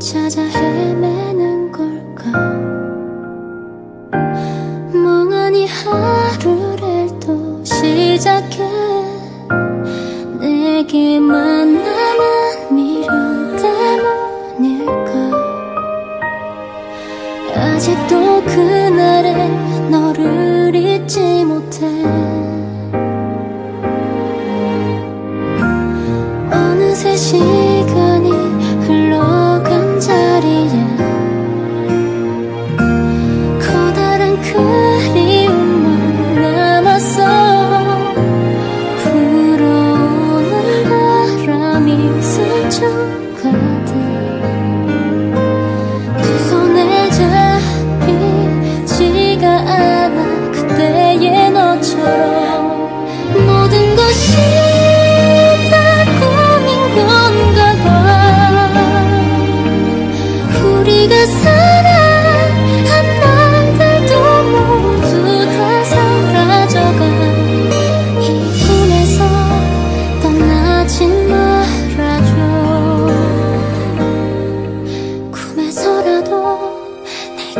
찾아 헤매는 걸까? 멍하니 하루를 또 시작해. 내게만 남은 미련 때문일까? 아직도 그날의 너를 잊지 못해. 어느새 시 这个。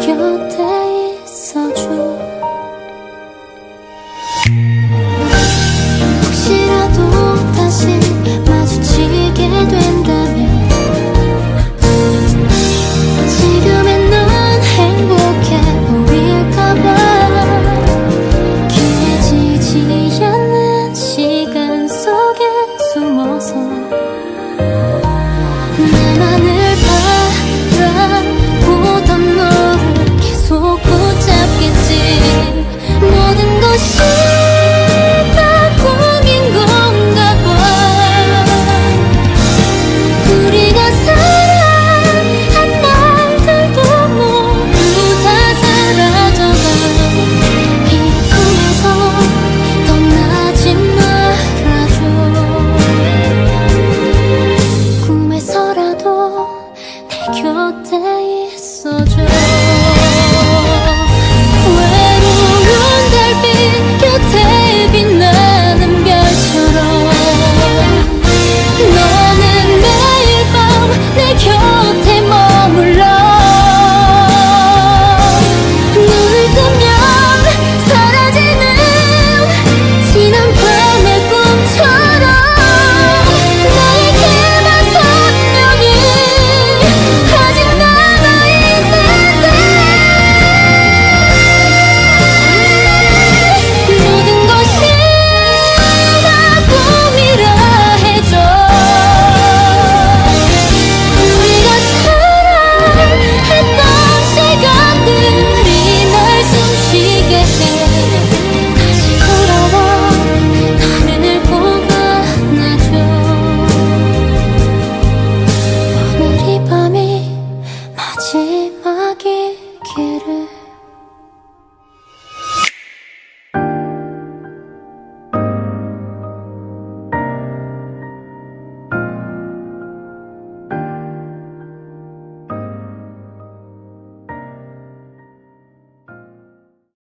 your death 곁에 있어줘.